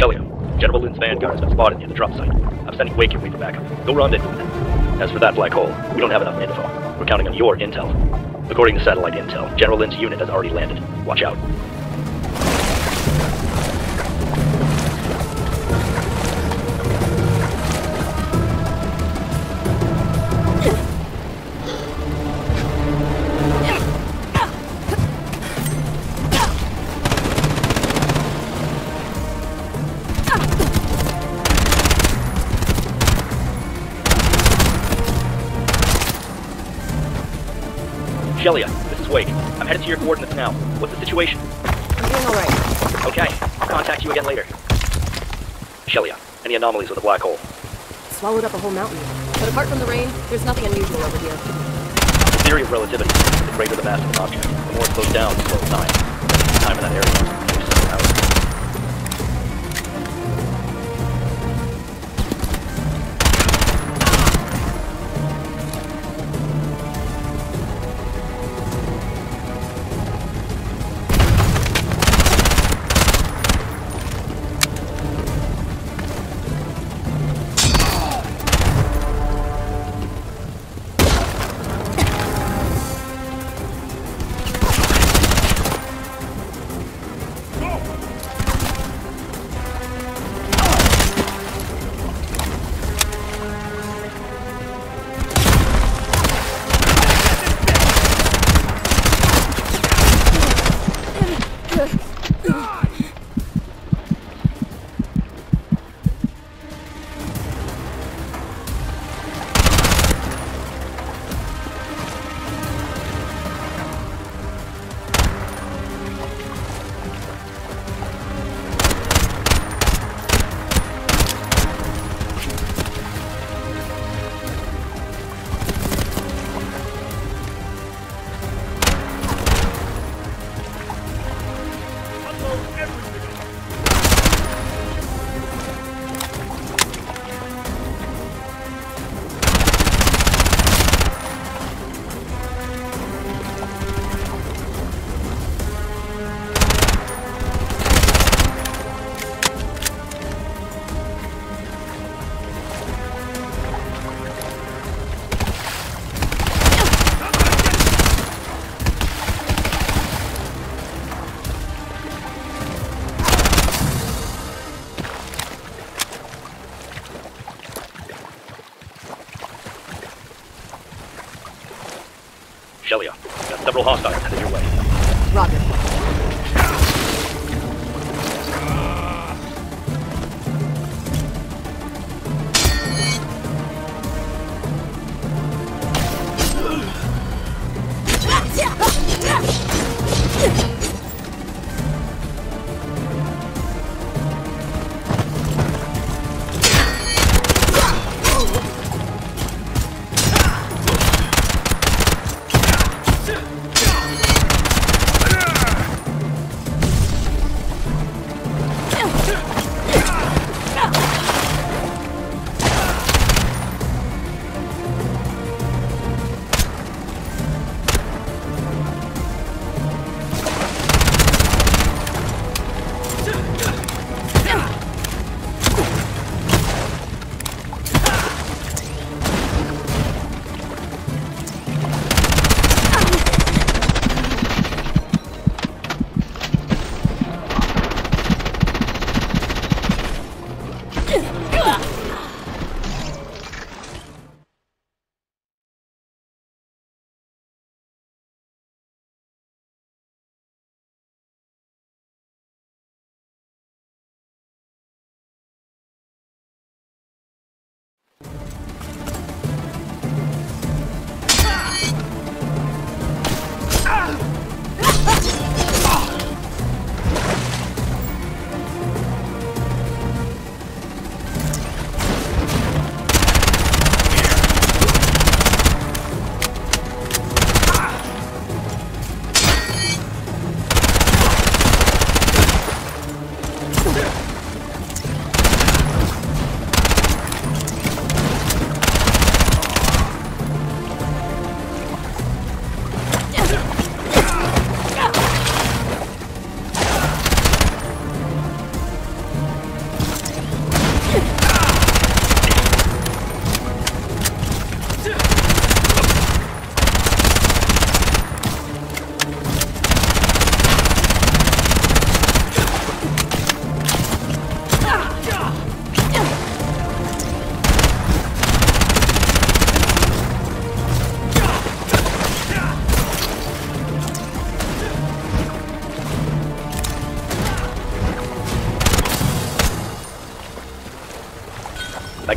Shelia, General Lin's vanguard has been spotted near the drop site. I'm sending Wake way for backup. Go rendezvous with. As for that black hole, we don't have enough info. We're counting on your intel. According to satellite intel, General Lin's unit has already landed. Watch out. Headed to your coordinates now. What's the situation? I'm doing alright. Okay, I'll contact you again later. Shelia, any anomalies with the black hole? Swallowed up a whole mountain. But apart from the rain, there's nothing unusual over here. The theory of relativity. The greater the mass of an object, the more it slows down the slow time. Time in that area. Several hostiles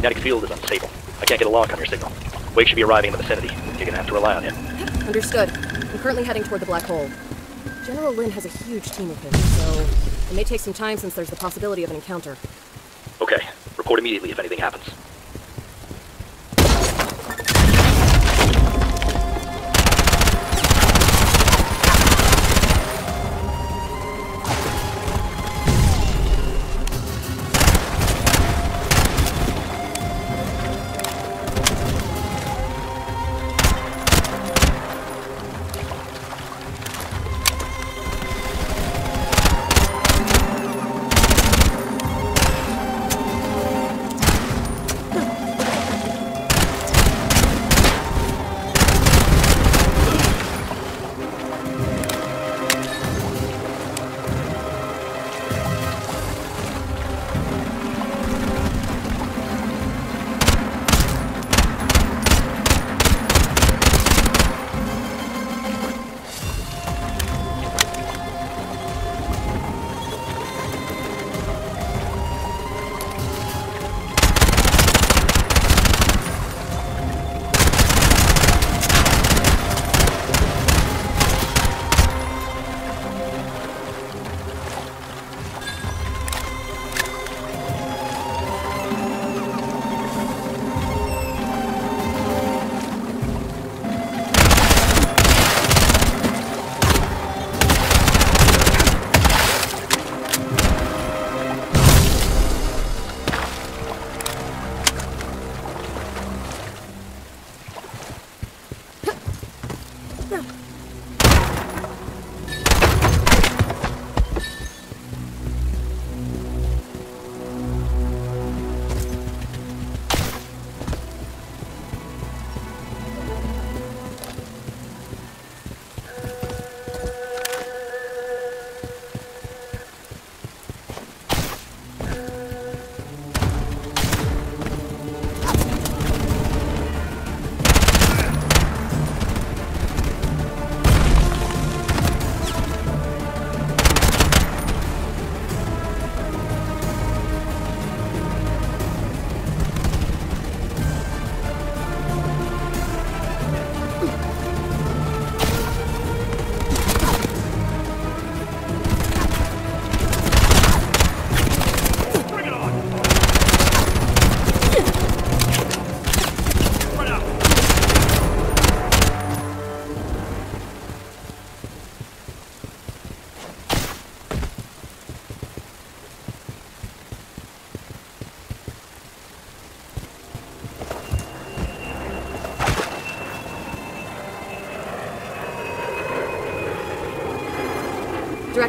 Magnetic field is unstable. I can't get a lock on your signal. Wake should be arriving in the vicinity. You're gonna have to rely on him. Understood. I'm currently heading toward the black hole. General Lin has a huge team of him, so it may take some time since there's the possibility of an encounter. Okay. Report immediately if anything happens.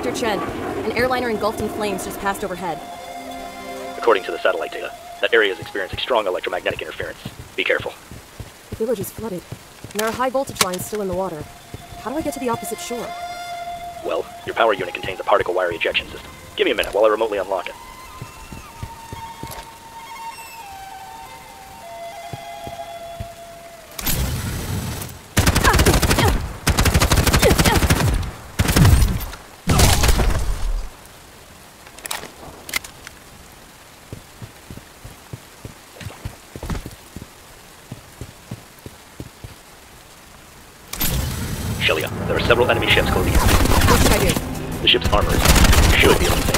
Director Chen, an airliner engulfed in flames just passed overhead. According to the satellite data, that area is experiencing strong electromagnetic interference. Be careful. The village is flooded, and there are high voltage lines still in the water. How do I get to the opposite shore? Well, your power unit contains a particle wire ejection system. Give me a minute while I remotely unlock it. There are several enemy ships closing in. What should I do? The ship's armor is should be unsafe.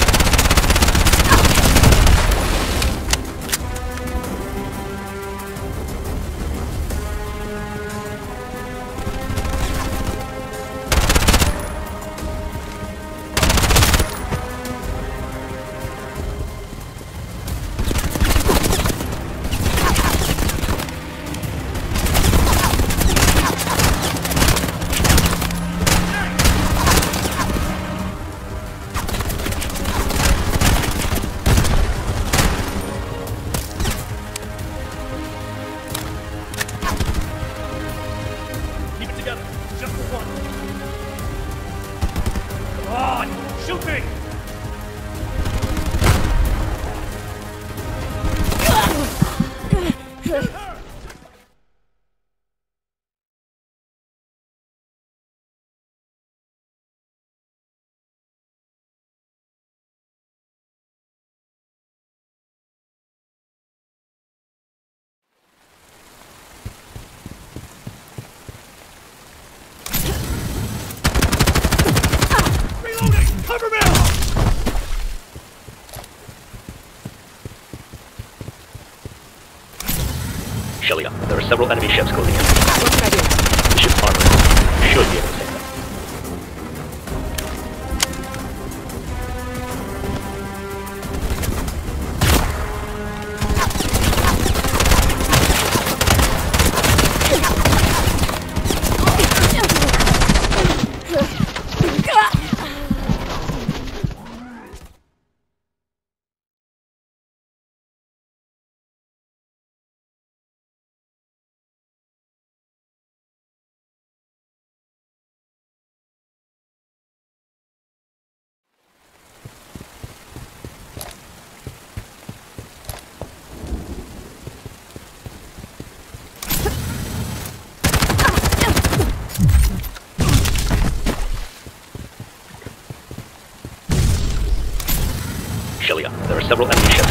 Several enemy ships closing in. Several enemy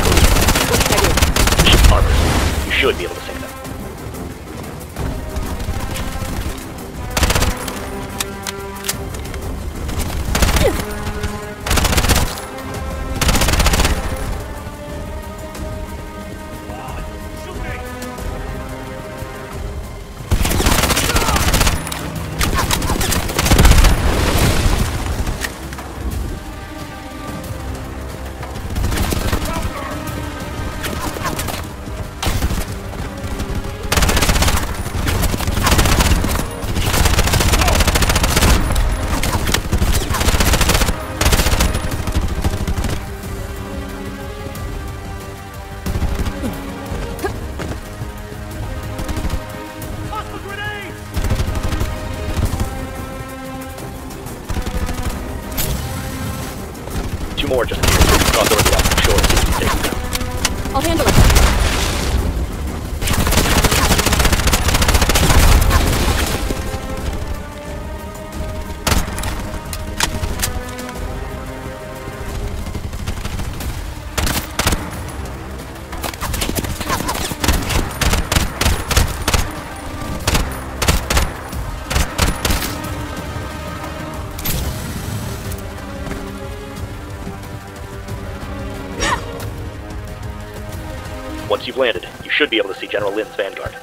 should be able to see General Lin's vanguard.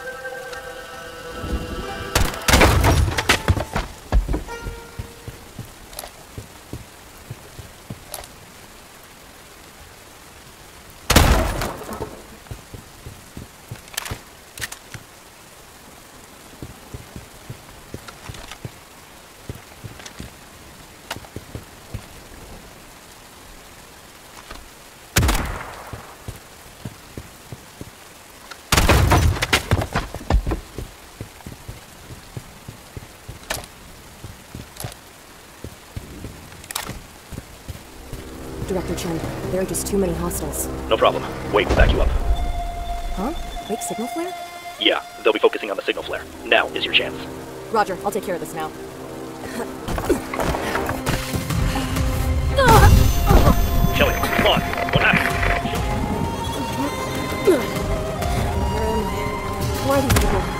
Director Chen, there are just too many hostiles. No problem. Wait, we'll back you up. Huh? Wake signal flare? Yeah, they'll be focusing on the signal flare. Now is your chance. Roger, I'll take care of this now. Shelly, come on. What happened? Who are these people?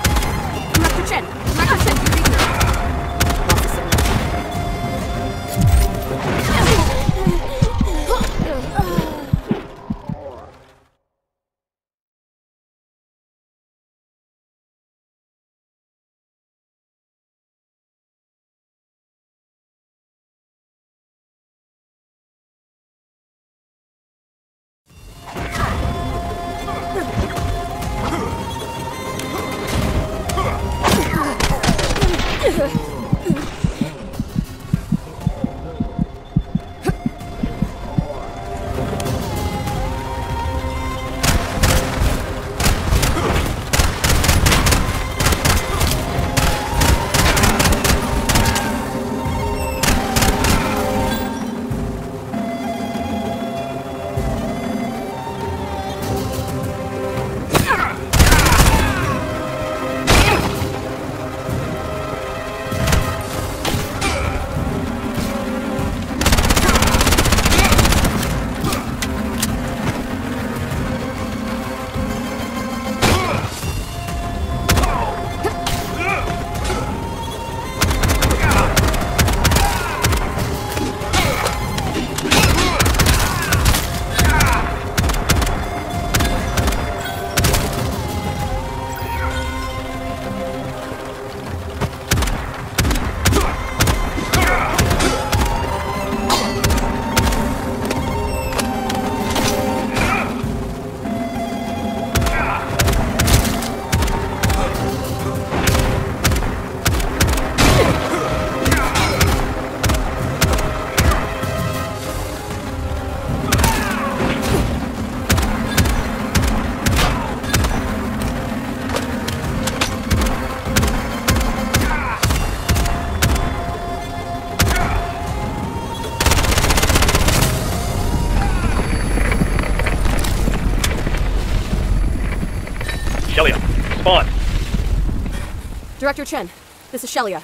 Director Chen, this is Shelia.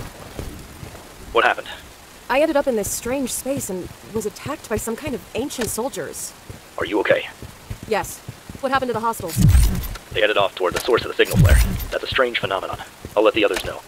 What happened? I ended up in this strange space and was attacked by some kind of ancient soldiers. Are you okay? Yes. What happened to the hostiles? They headed off toward the source of the signal flare. That's a strange phenomenon. I'll let the others know.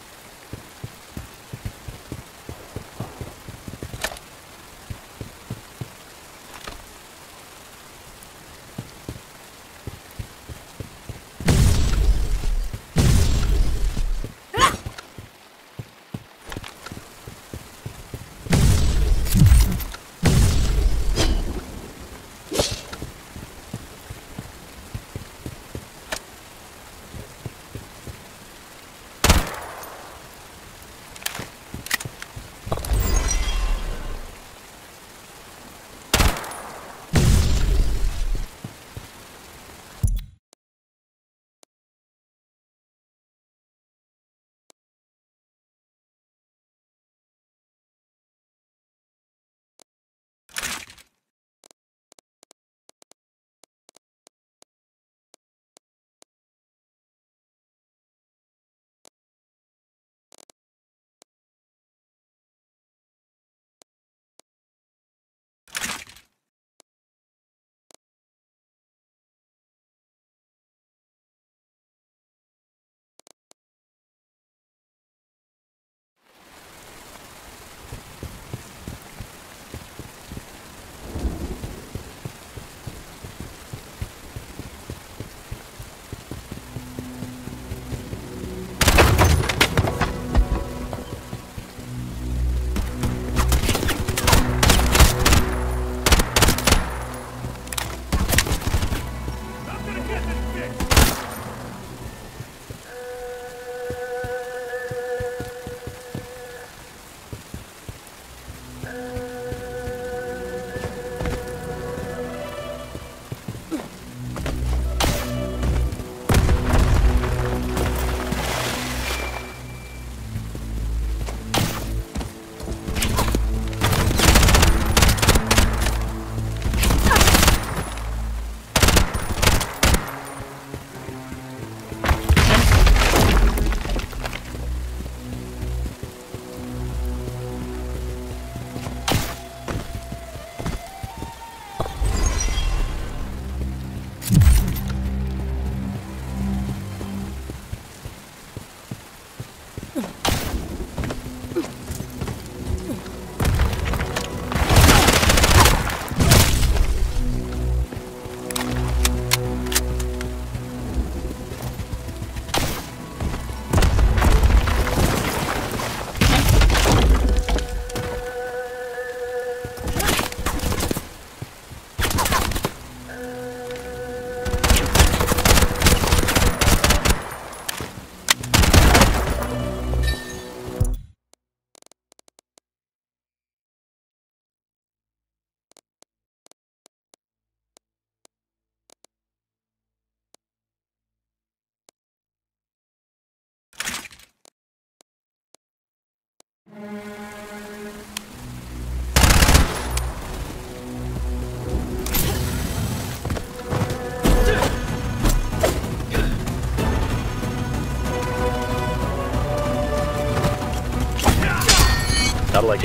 You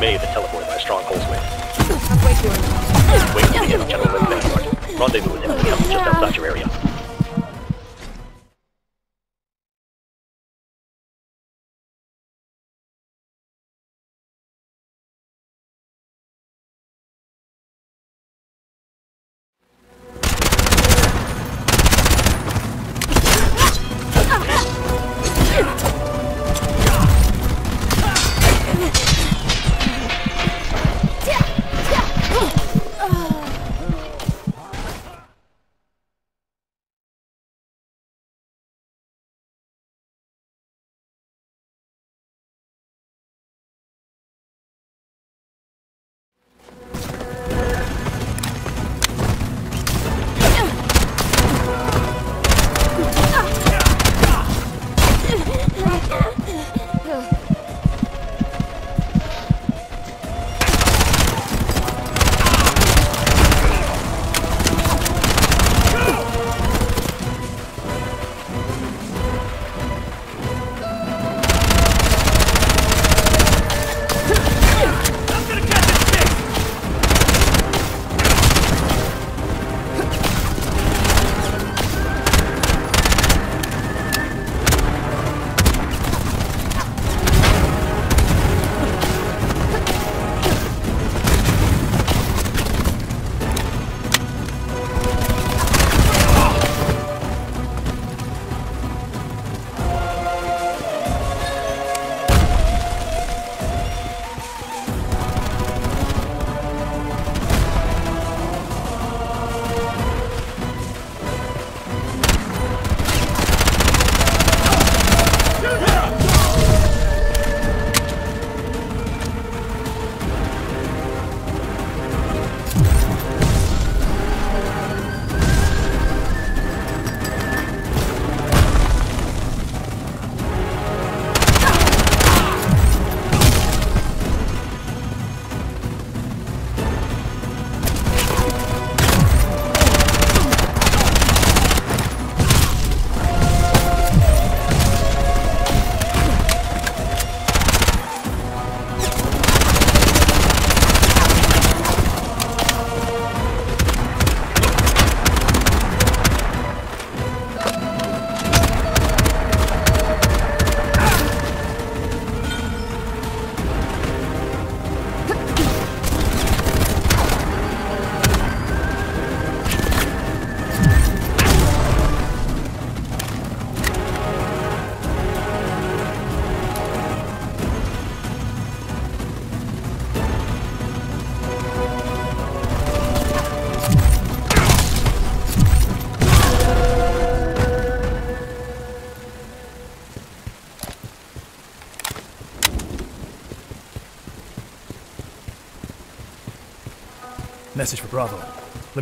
may have been teleported by a strong pulse wave. Through. Wait to begin General Rendezvous with him just outside your area.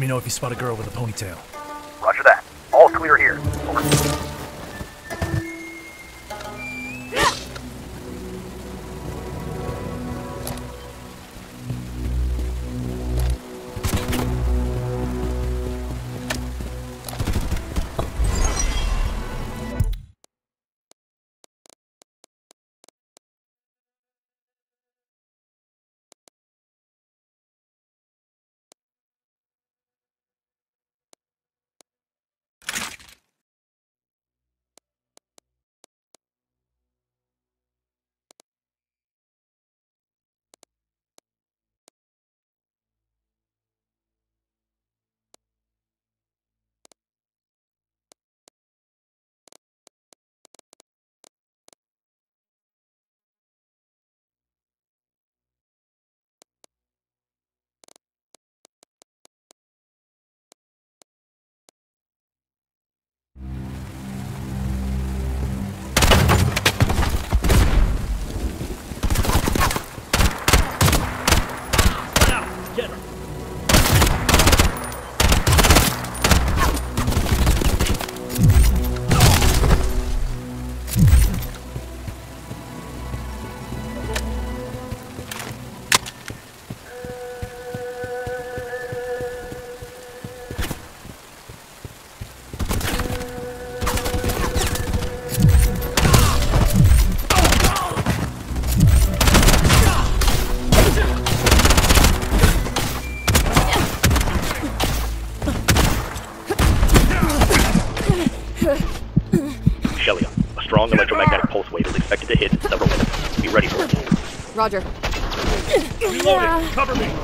Me know if you spot a girl with a ponytail. Roger. Reloading! Cover me!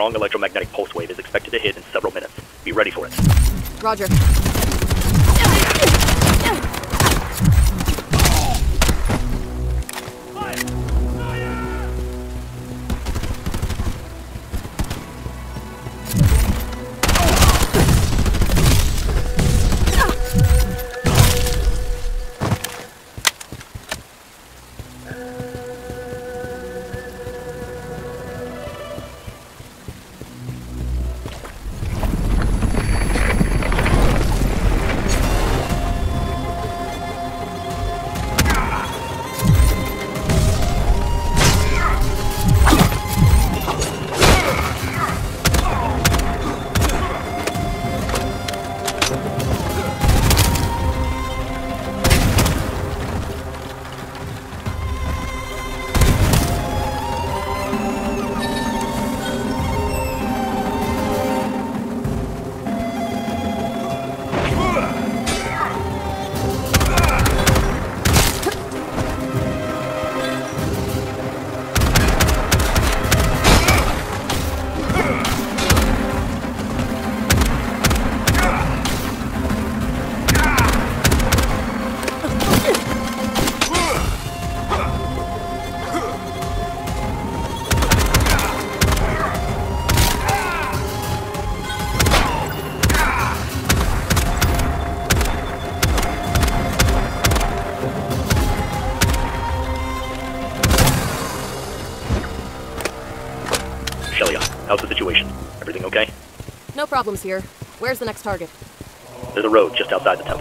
Strong electromagnetic pulse wave is expected to hit in several minutes. Be ready for it. Roger. Problems here. Where's the next target? There's a road just outside the temple,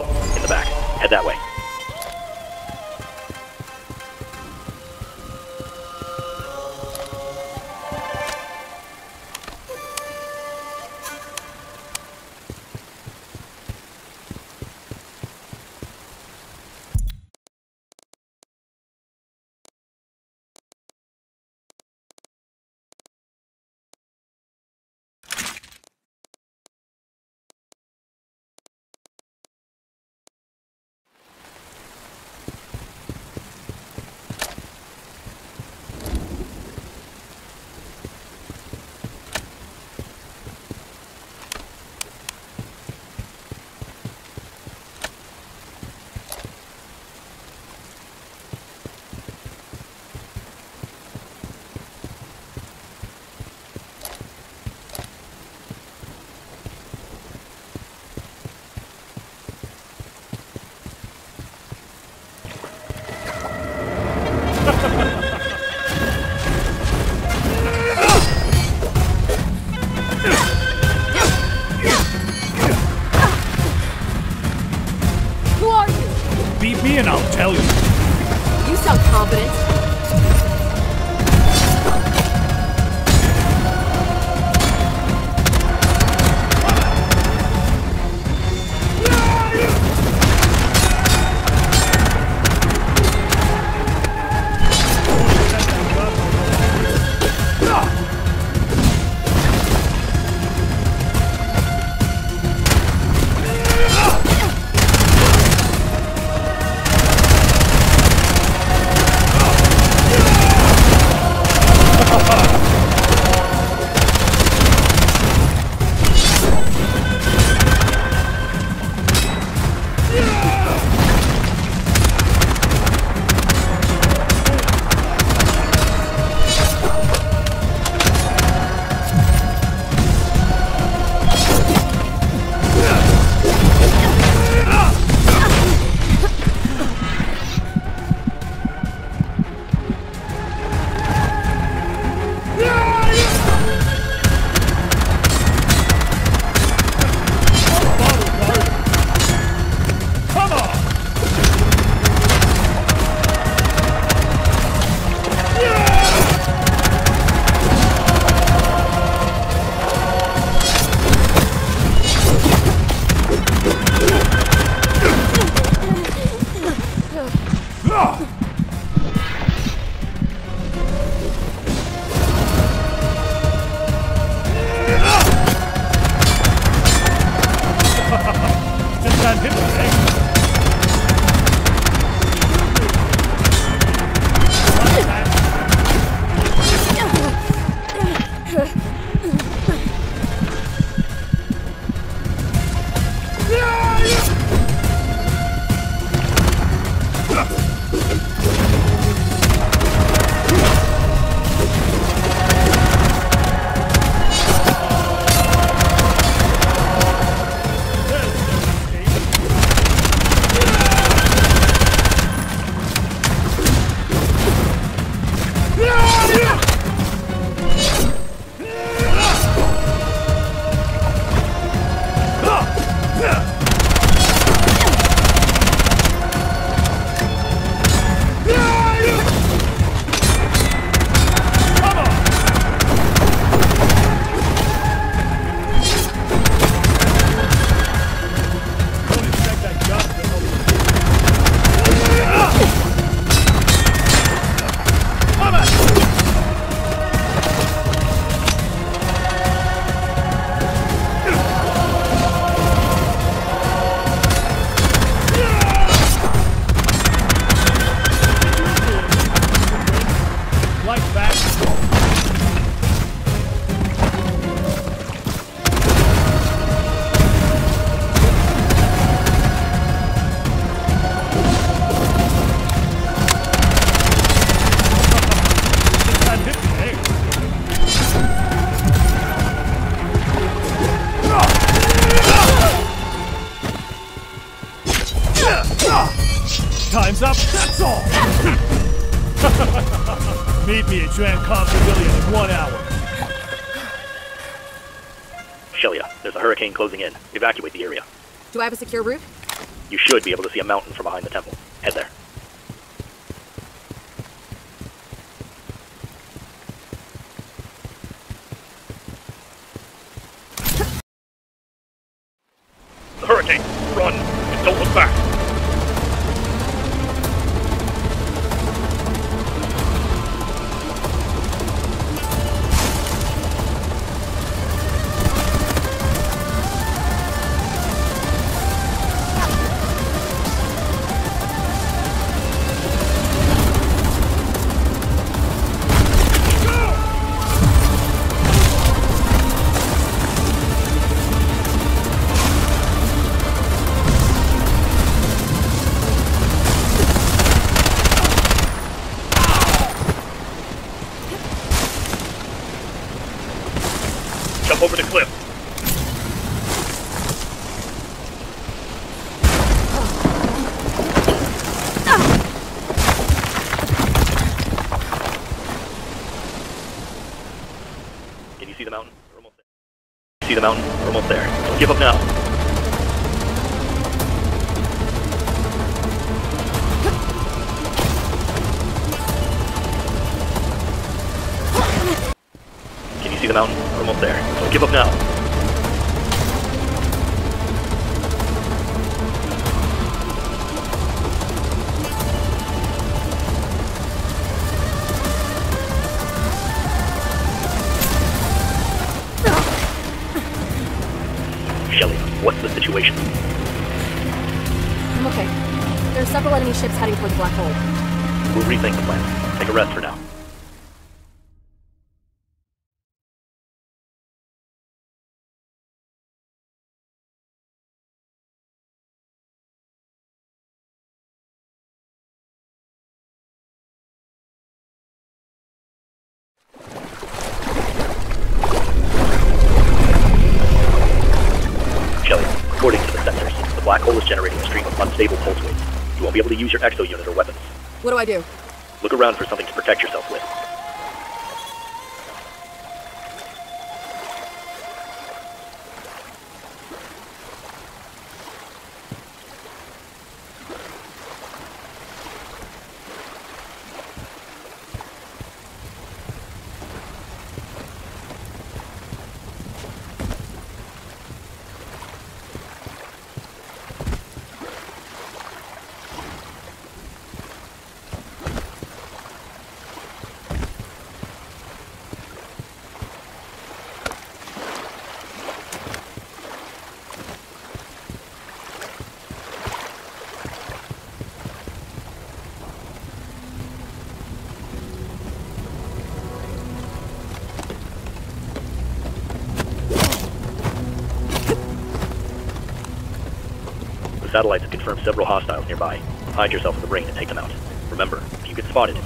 closing in. Evacuate the area. Do I have a secure route? You should be able to see a mountain from behind the temple. several enemy ships heading for the black hole. We'll rethink the plan. Take a rest for now. I do? Look around for something. several hostiles nearby. Hide yourself in the rain and take them out. Remember, if you get spotted,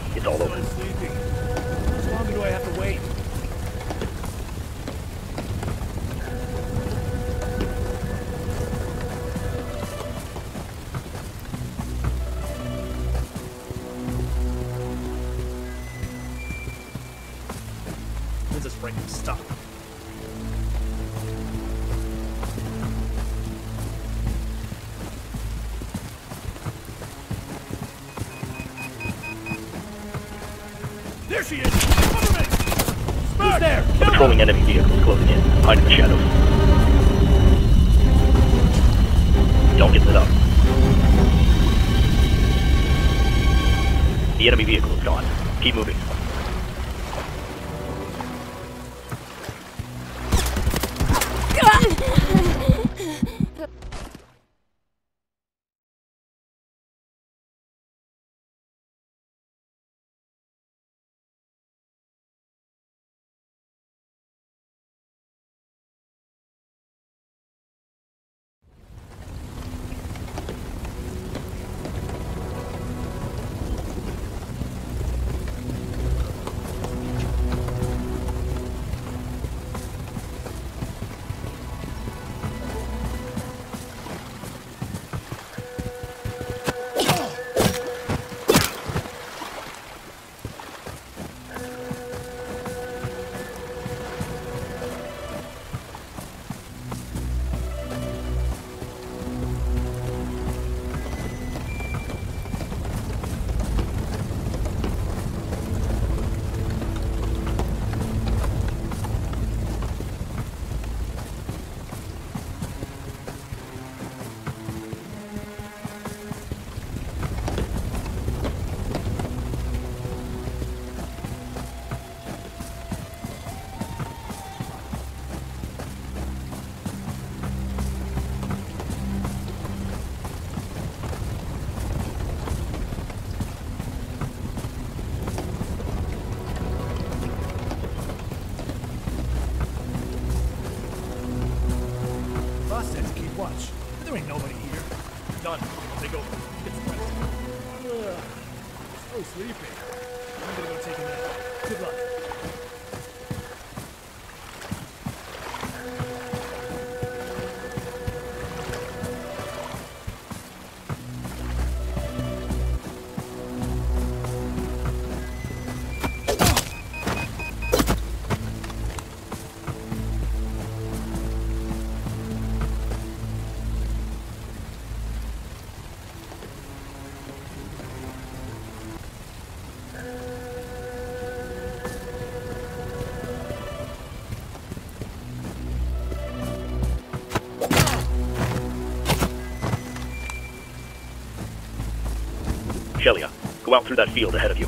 out through that field ahead of you.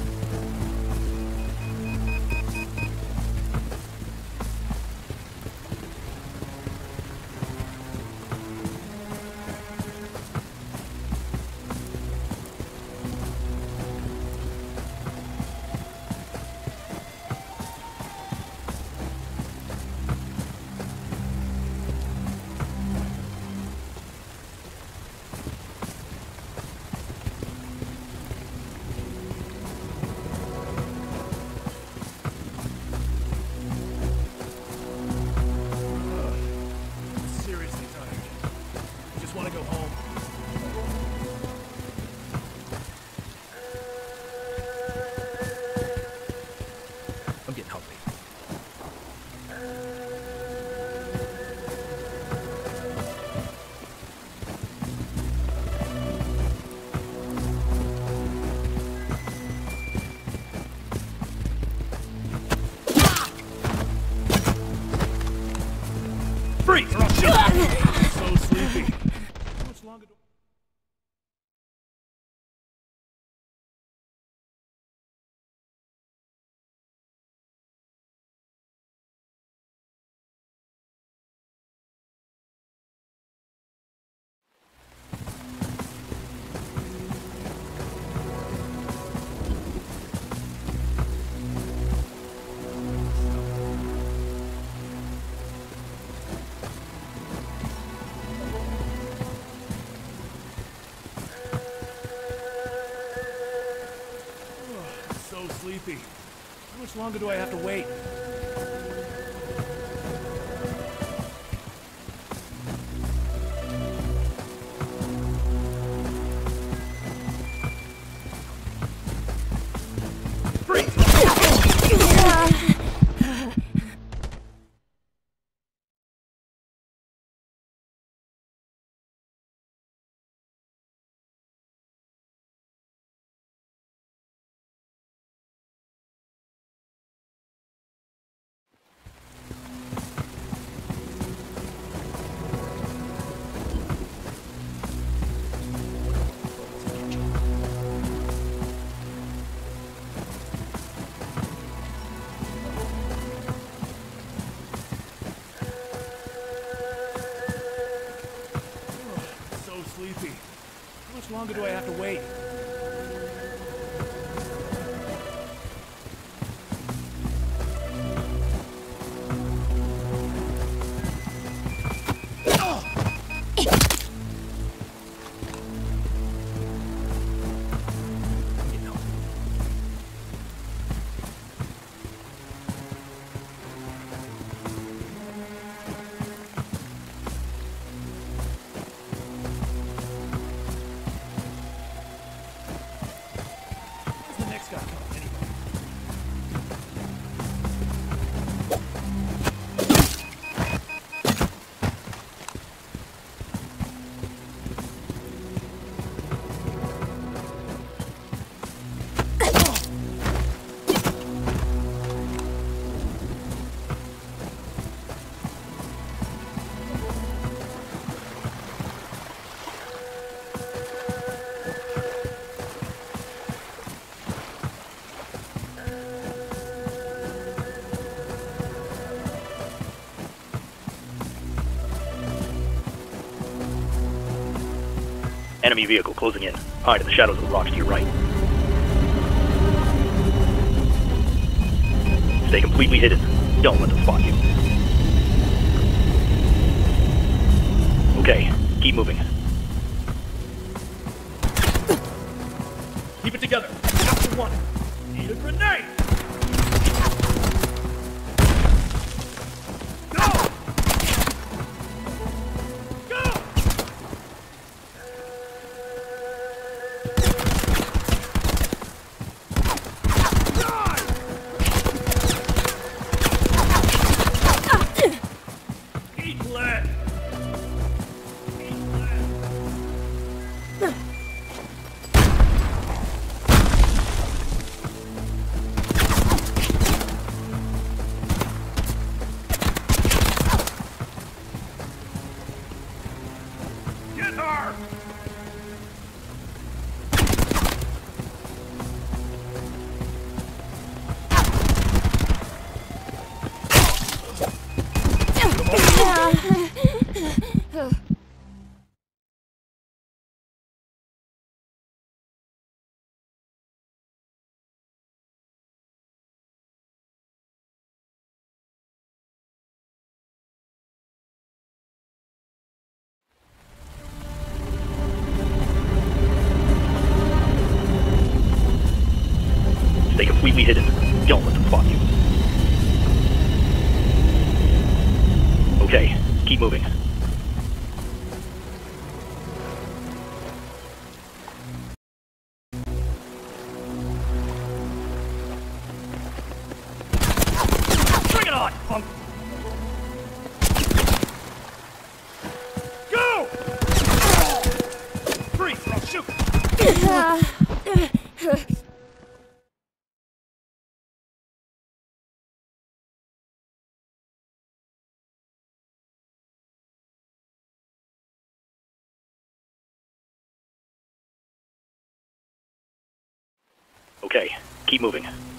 Longer do I have to much longer do I have to wait? Closing in. Hide in the shadows of the rocks to your right. Stay completely hidden. Don't let them spot you. Okay, keep moving. Okay, keep moving.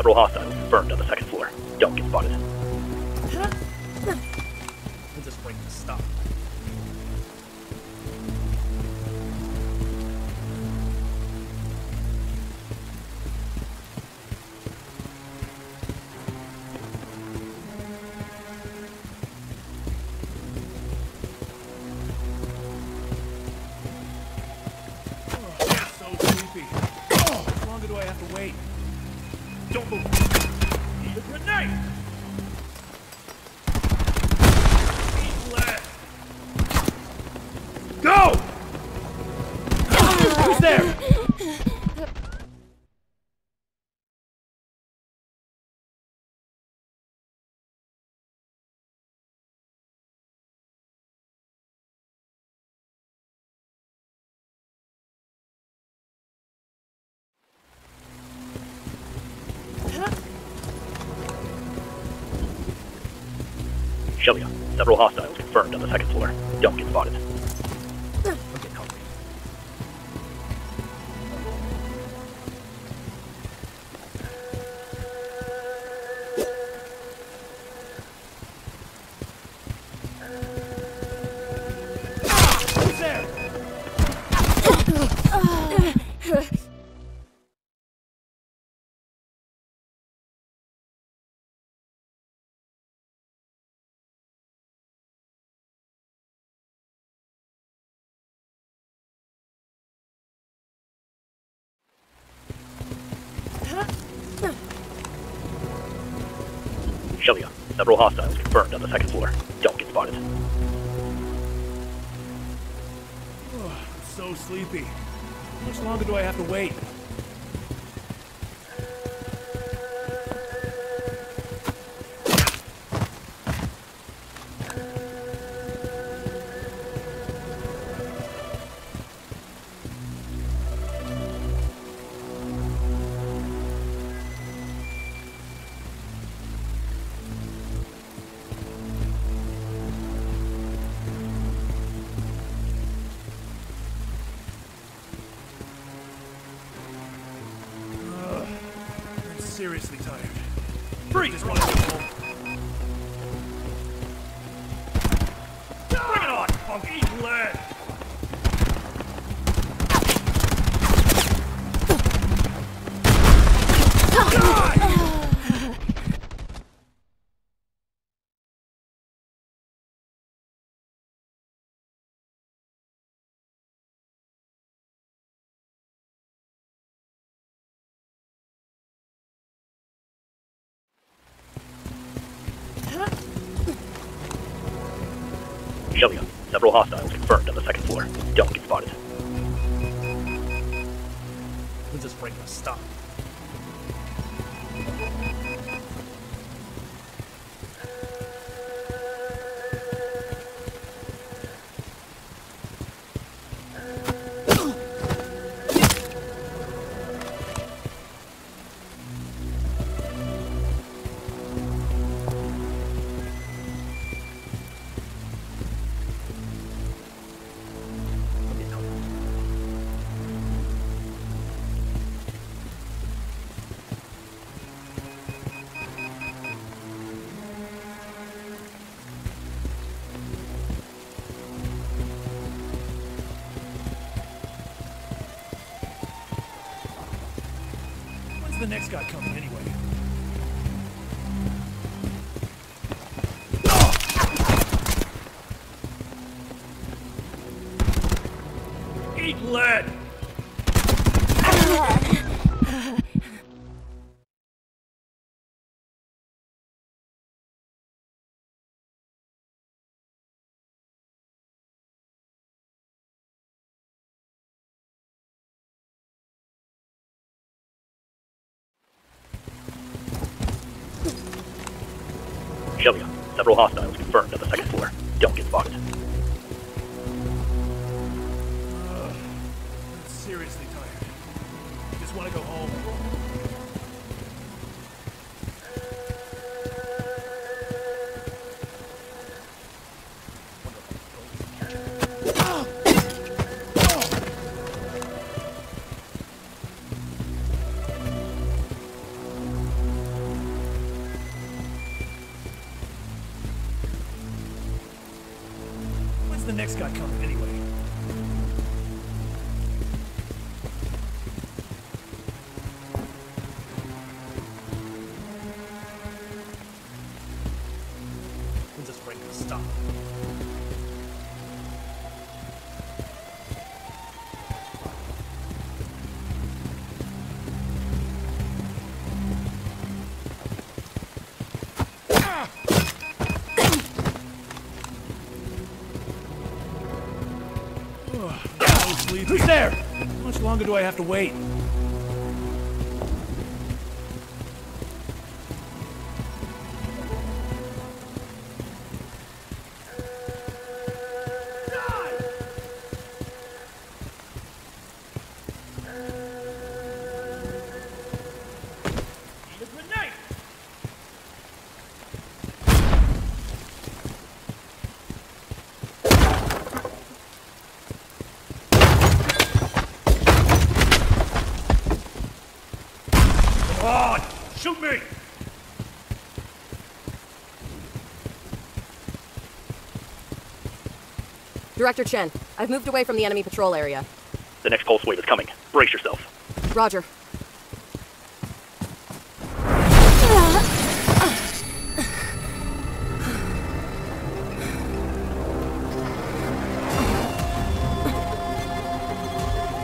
Several hostiles burned on the second floor. Don't get spotted. Just this stuff. Several hostiles confirmed on the second floor. Don't get spotted. Several hostiles confirmed on the second floor. Don't get spotted. Oh, I'm so sleepy. How much longer do I have to wait? Several hostiles confirmed on the second floor. Don't get spotted. When's this break gonna stop? Several hostiles confirmed on the second floor. Don't get spotted. Uh, I'm seriously tired. Just want to go home. Guy coming longer do I have to wait? Director Chen, I've moved away from the enemy patrol area. The next pulse wave is coming. Brace yourself. Roger.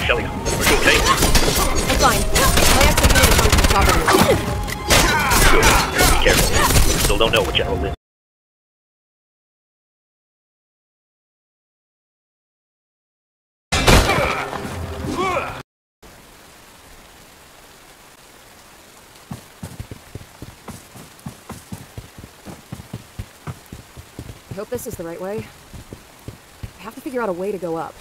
Shelly, are you okay? I'm fine. My exit unit is on the top of the roof. Good. Be careful. We still don't know what General Lin I hope this is the right way. I have to figure out a way to go up.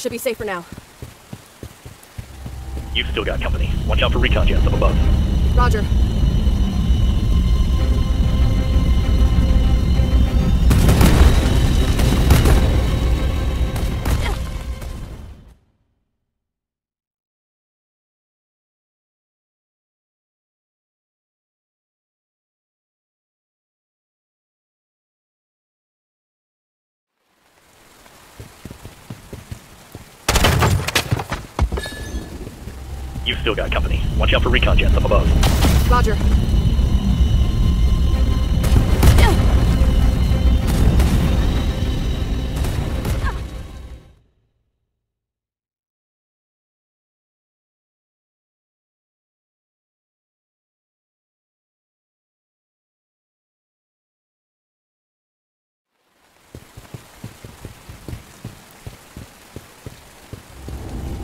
Should be safe for now. You've still got company. Watch out for recon jets up above. Roger. You've still got company. Watch out for recon jets up above. Roger.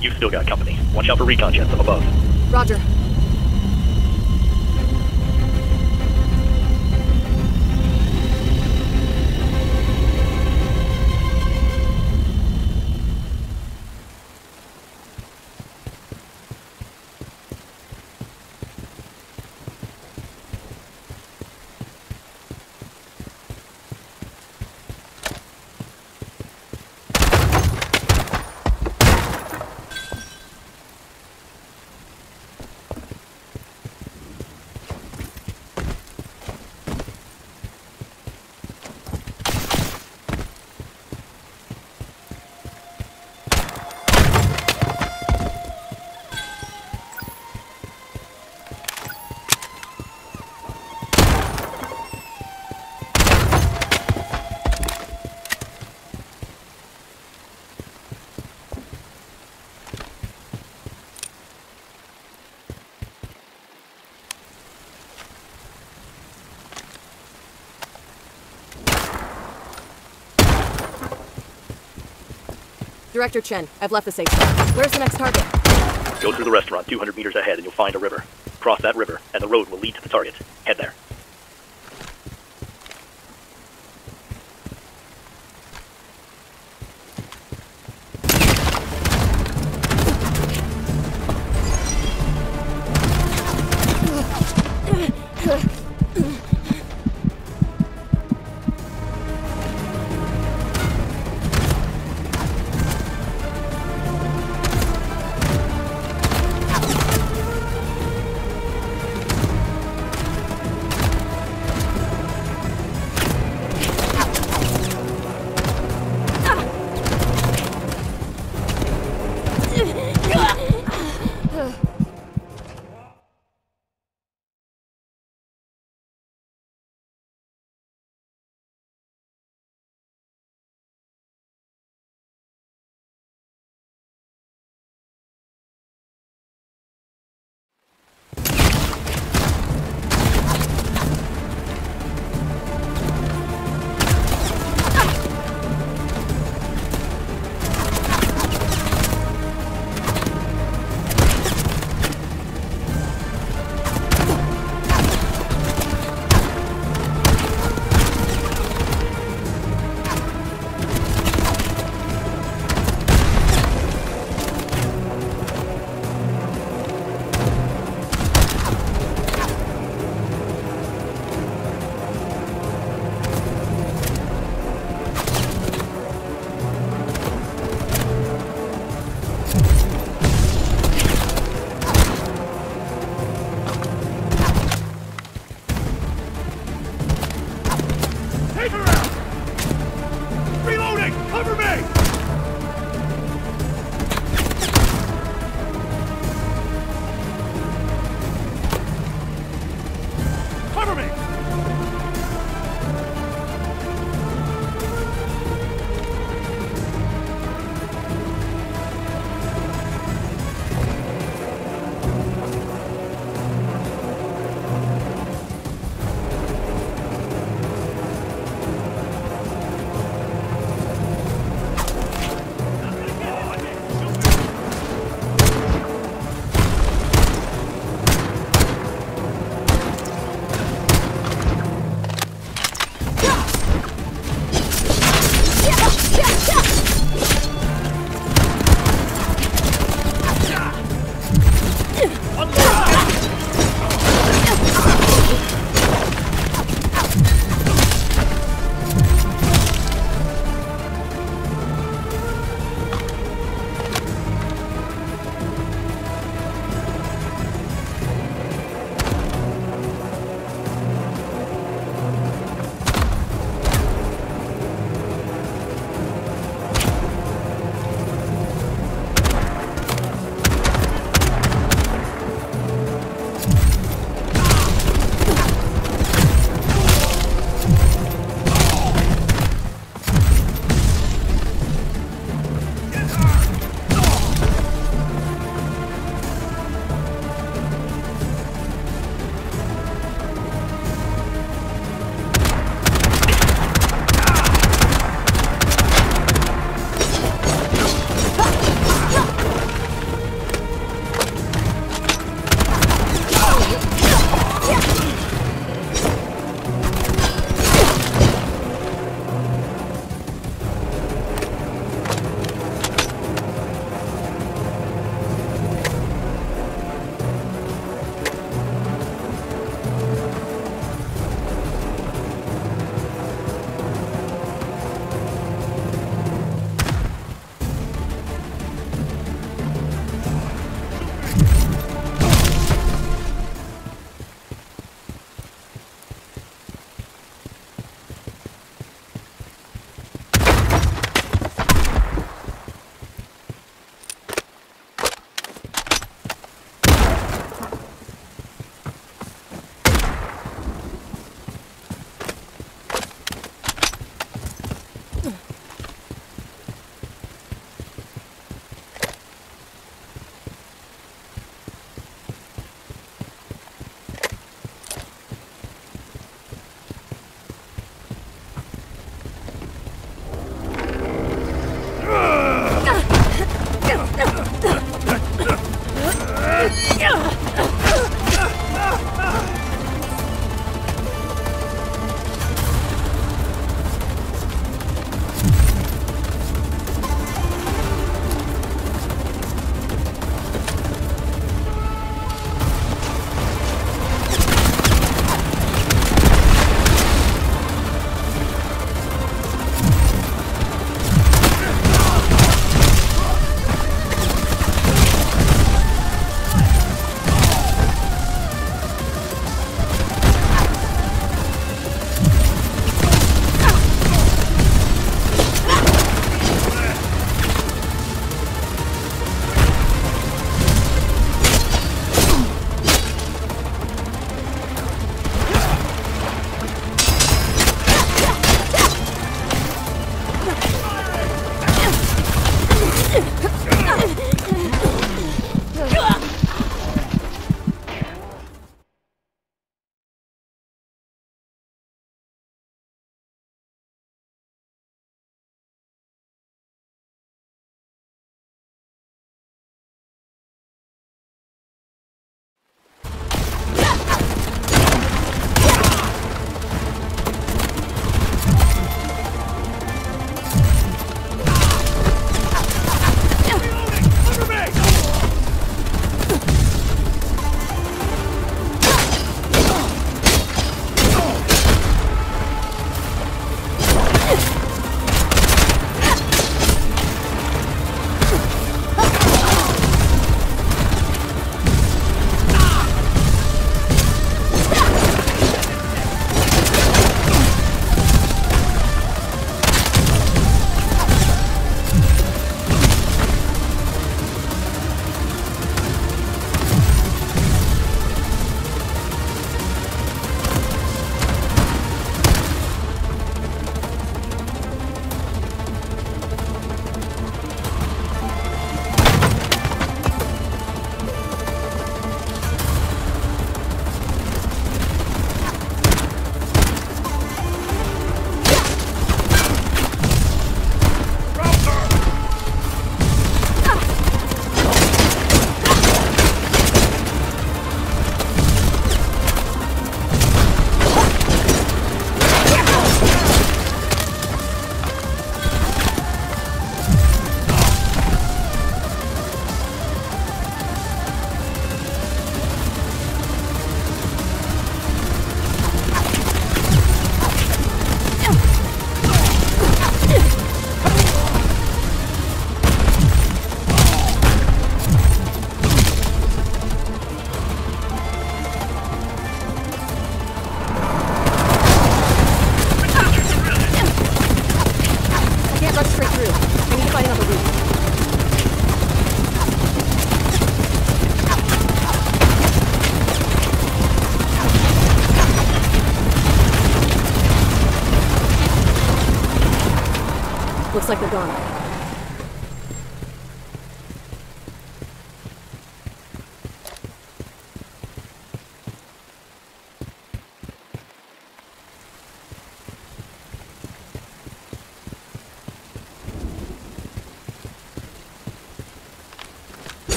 You've still got company. Watch out for recon jets up above. Roger. Director Chen, I've left the safe zone. Where's the next target? Go through the restaurant 200 meters ahead and you'll find a river. Cross that river, and the road will lead to the target. Head there.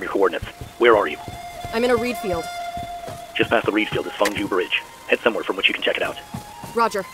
Confirm your coordinates. Where are you? I'm in a reed field. Just past the reed field is Fengju Bridge. Head somewhere from which you can check it out. Roger.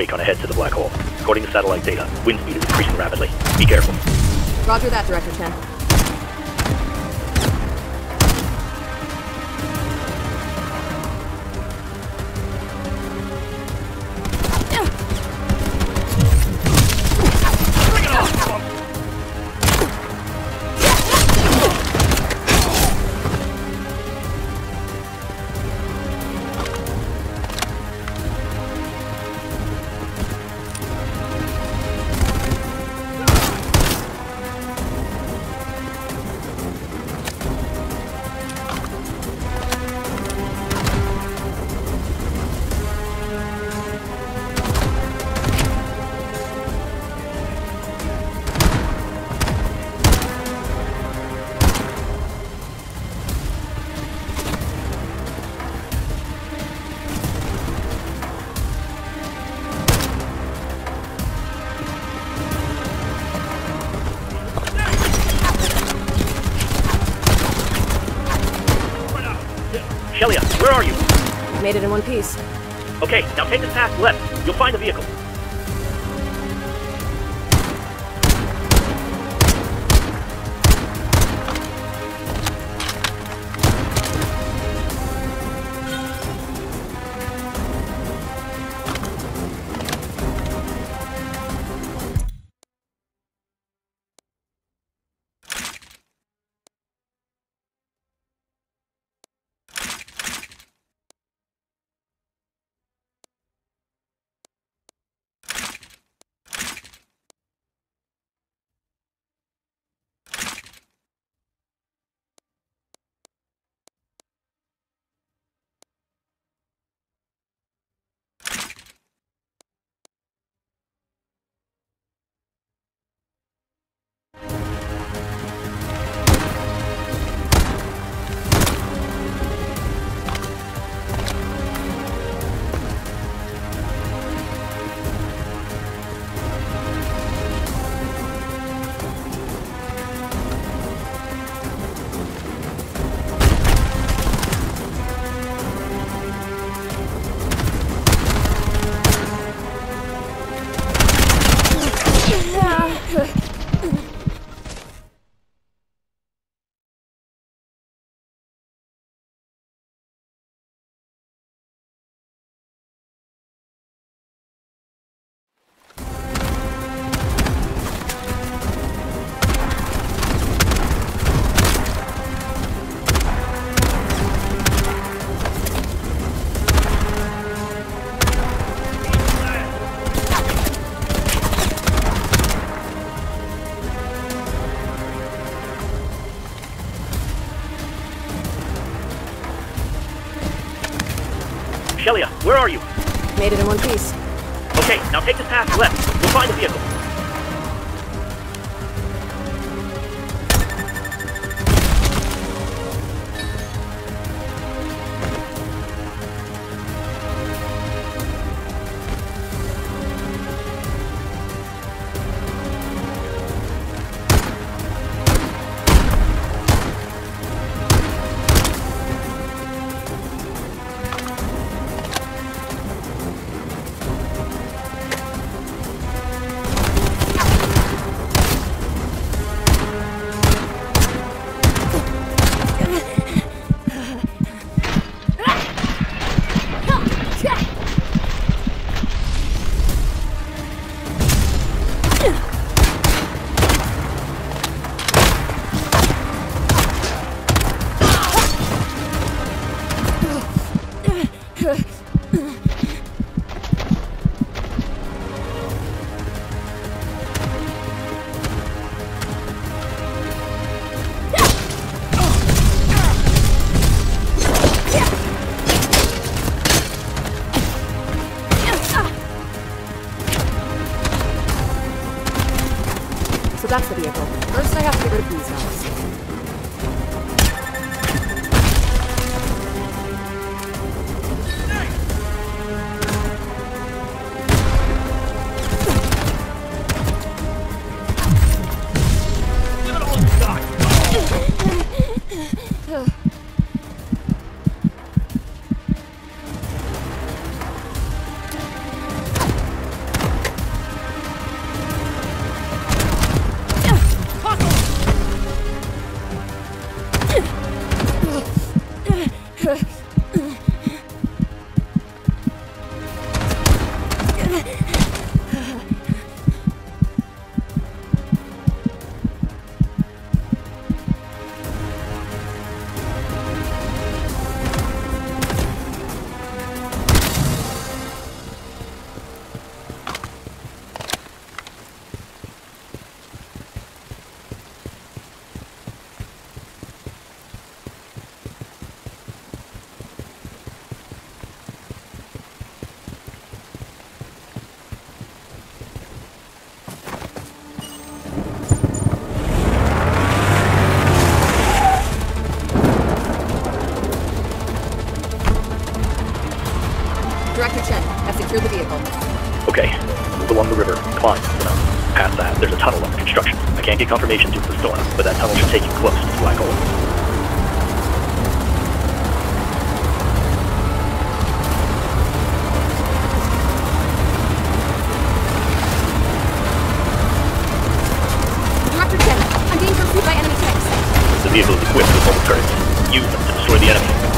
Wake on ahead to the black hole. According to satellite data, wind speed is increasing rapidly. Be careful. Roger that, Director Chen. Made it in one piece. Okay, now take this path left. You'll find the vehicle. Where are you? Made it in one piece. Okay, now take this path left. We'll find the vehicle. get confirmation due to the storm, but that tunnel should take you close to the black hole. The vehicle is equipped with mobile turrets. Use them to destroy the enemy.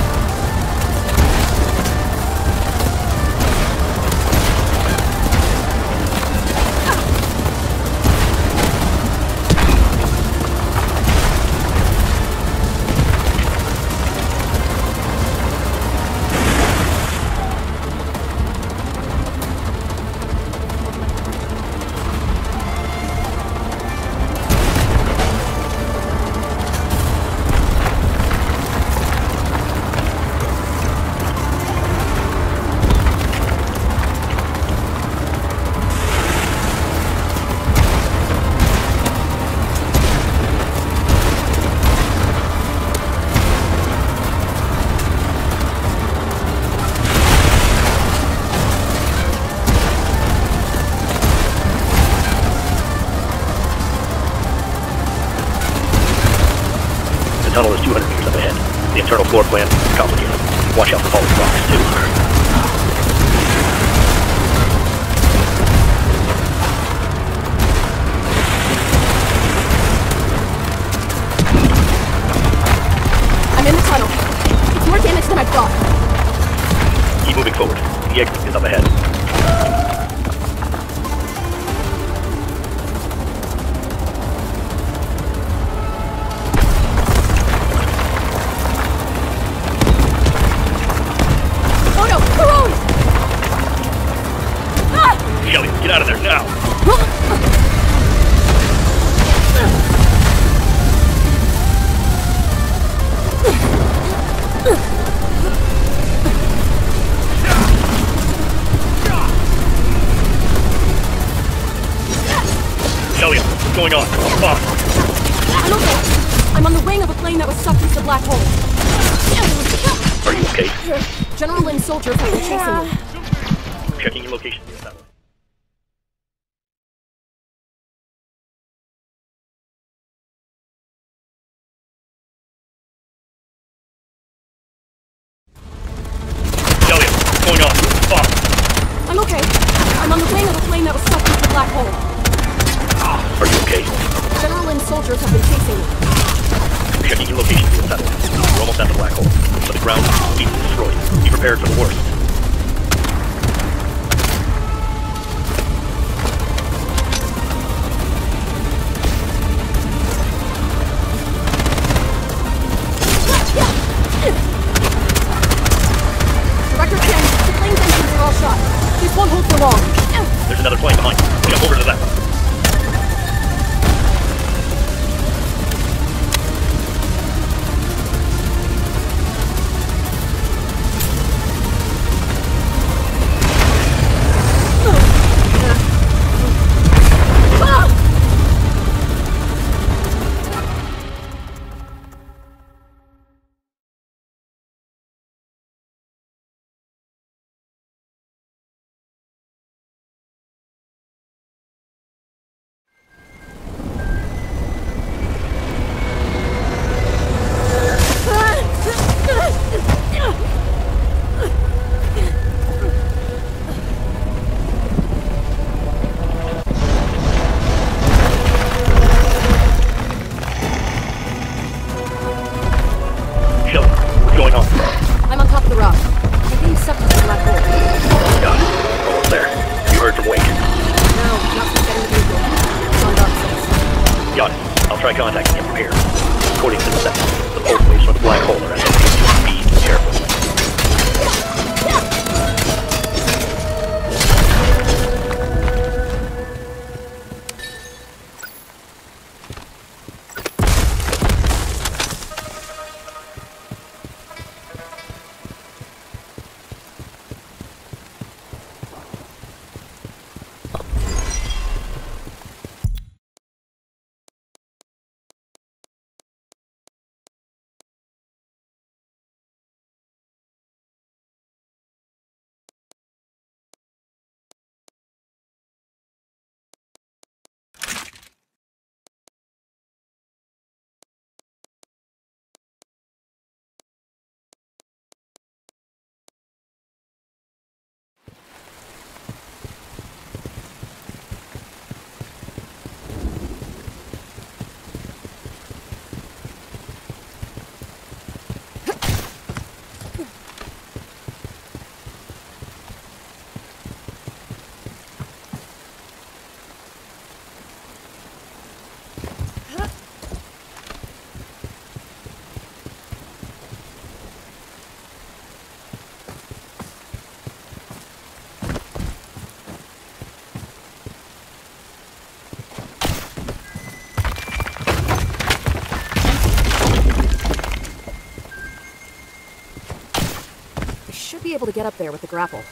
Able to get up there with the grapple.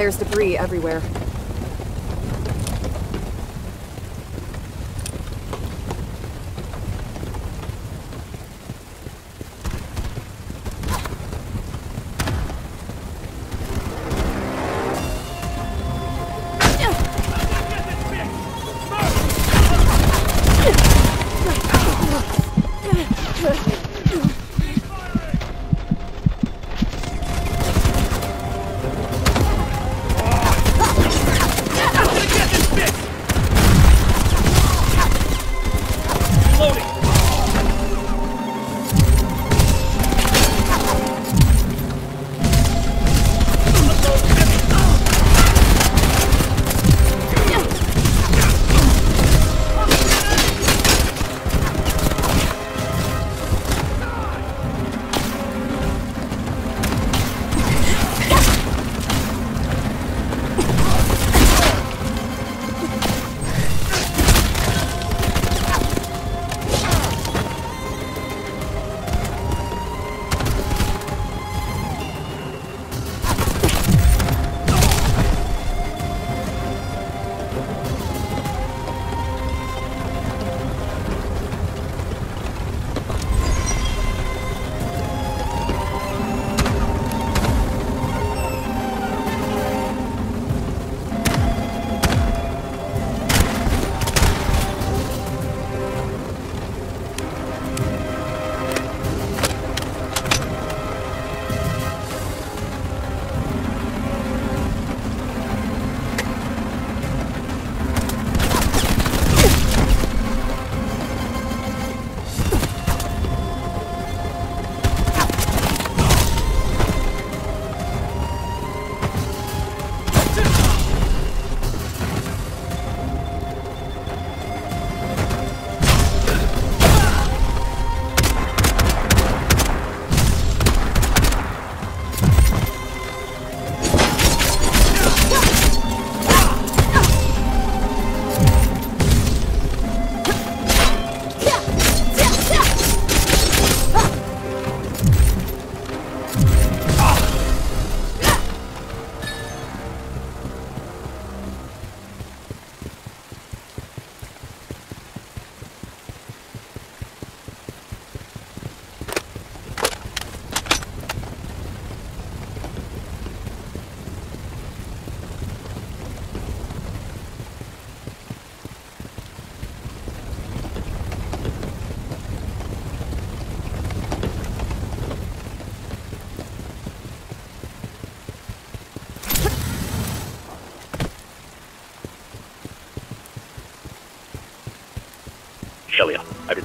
There's debris everywhere.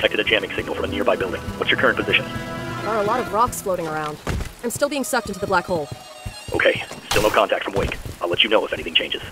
Detected a jamming signal from a nearby building. What's your current position? There are a lot of rocks floating around. I'm still being sucked into the black hole. Okay, still no contact from Wake. I'll let you know if anything changes.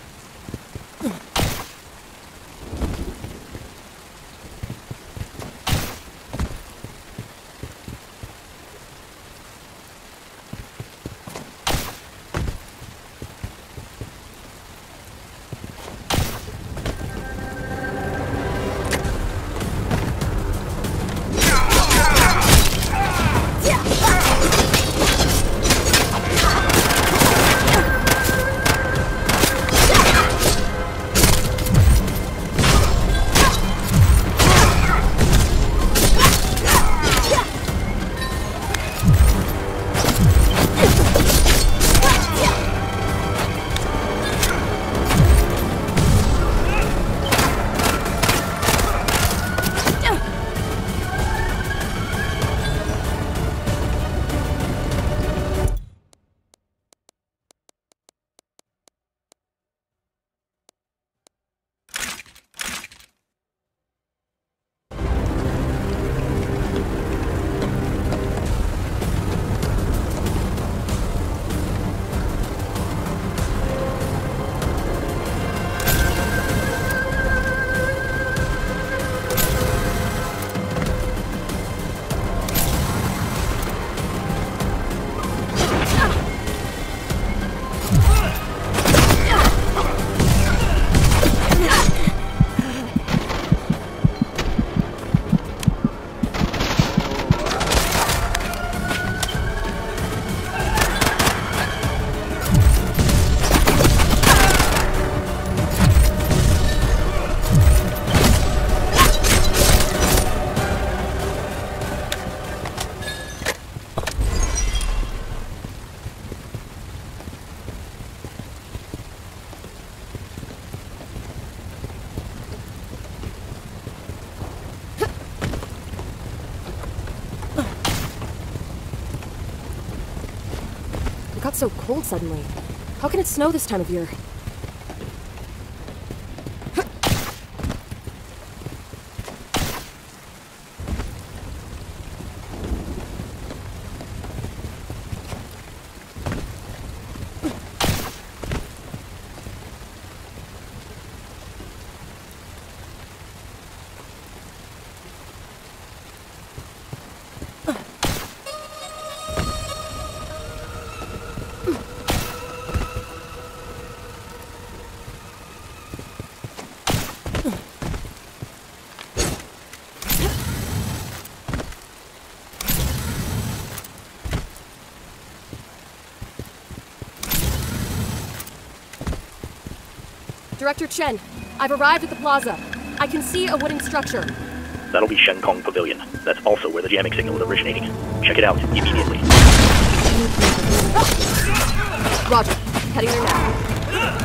Got so cold suddenly. How can it snow this time of year? Director Chen, I've arrived at the plaza. I can see a wooden structure. That'll be Shen Kong Pavilion. That's also where the jamming signal is originating. Check it out immediately. Roger. Heading there now.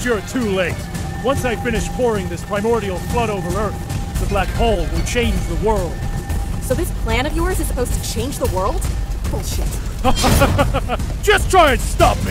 But you're too late. Once I finish pouring this primordial flood over Earth, the black hole will change the world. So this plan of yours is supposed to change the world? Bullshit. Just try and stop me!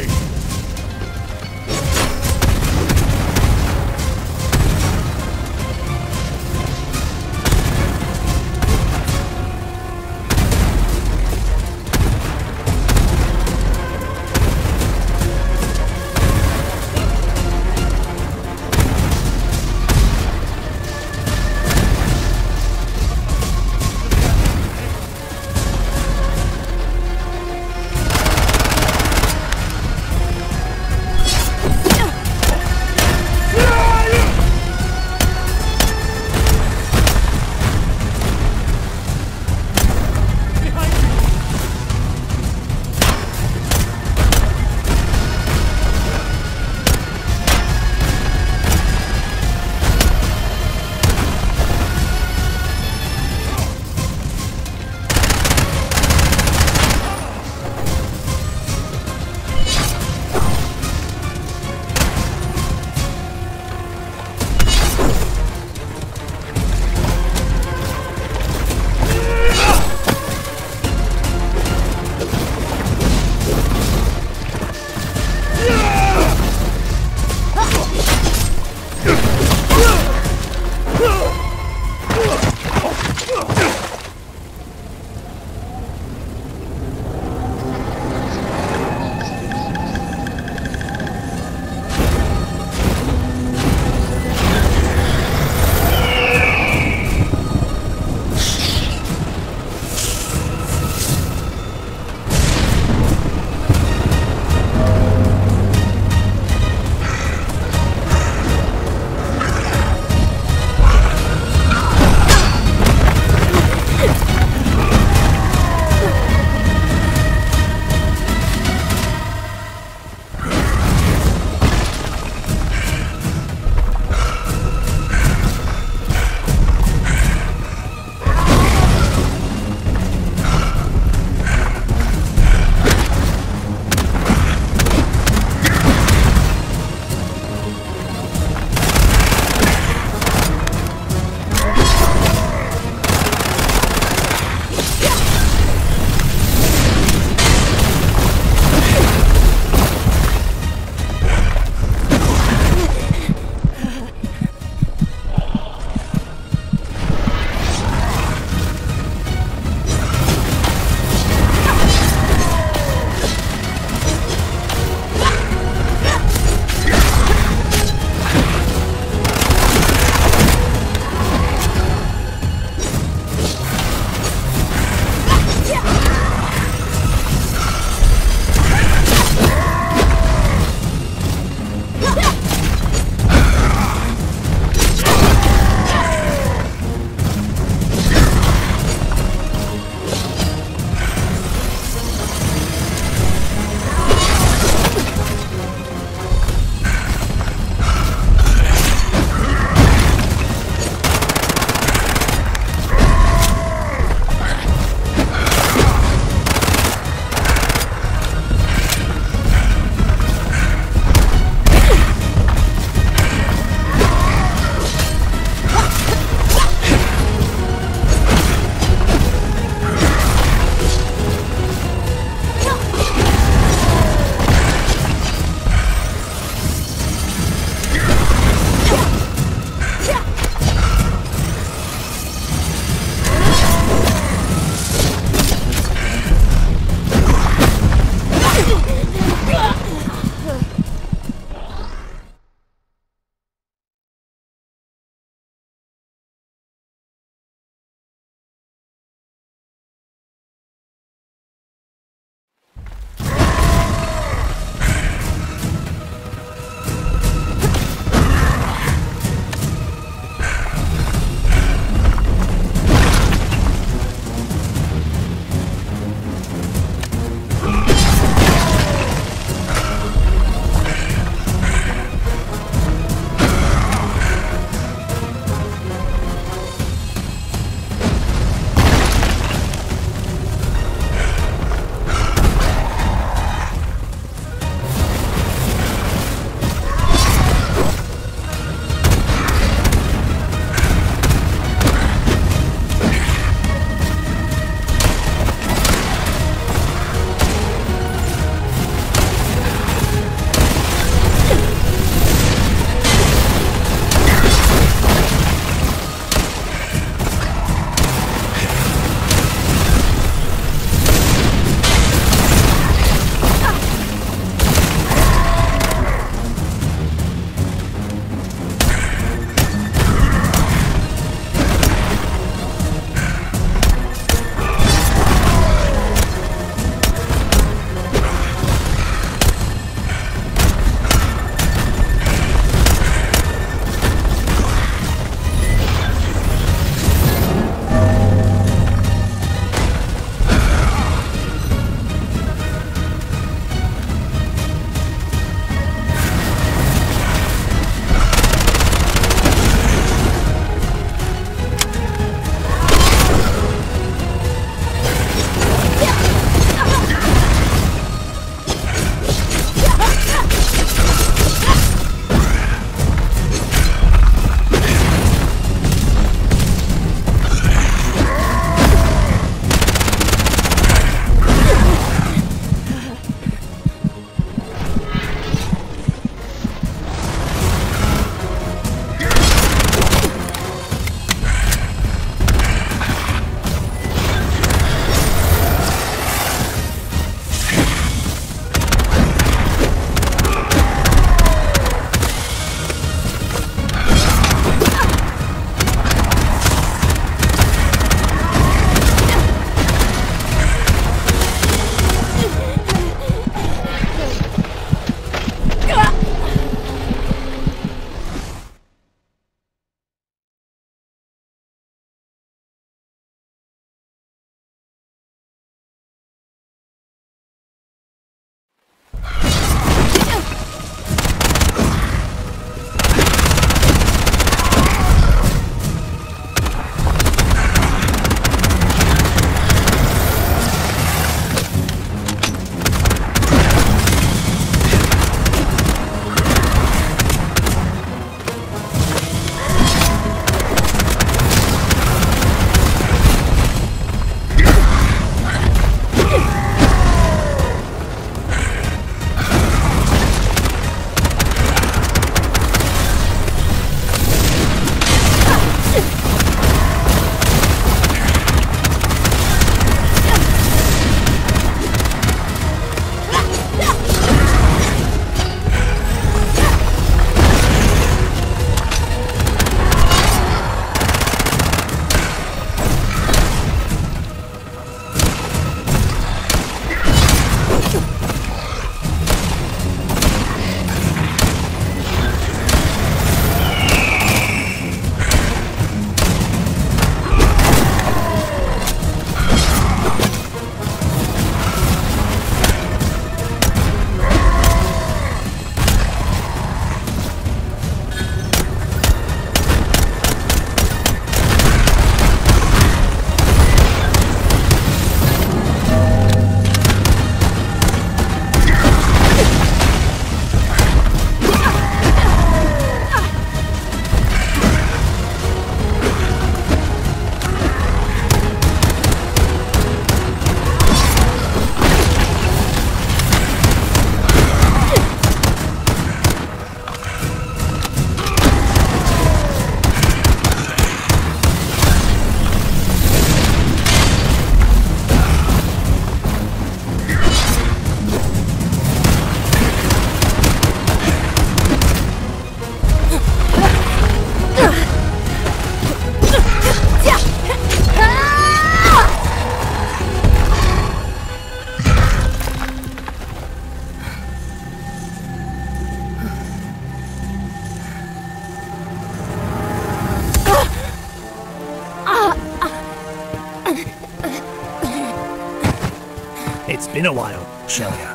Been a while, Shelia.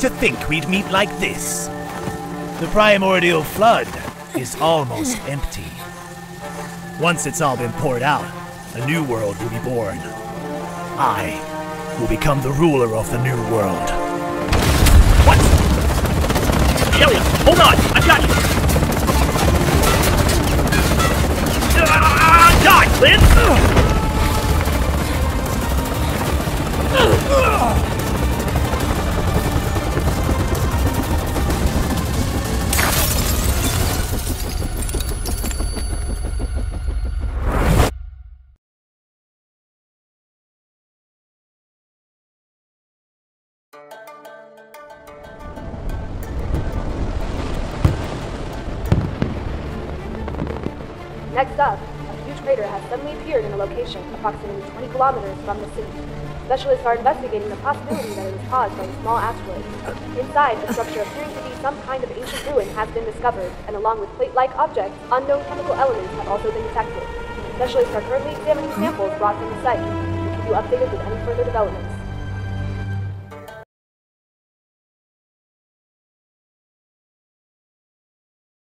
To think we'd meet like this. The primordial flood is almost empty. Once it's all been poured out, a new world will be born. I will become the ruler of the new world. What? Shelia, hold on! I've got you! Ah, die, Lin! Specialists are investigating the possibility that it was caused by a small asteroid. Inside, a structure appearing to be some kind of ancient ruin has been discovered, and along with plate-like objects, unknown chemical elements have also been detected. Specialists are currently examining samples brought from the site. We'll keep you updated with any further developments.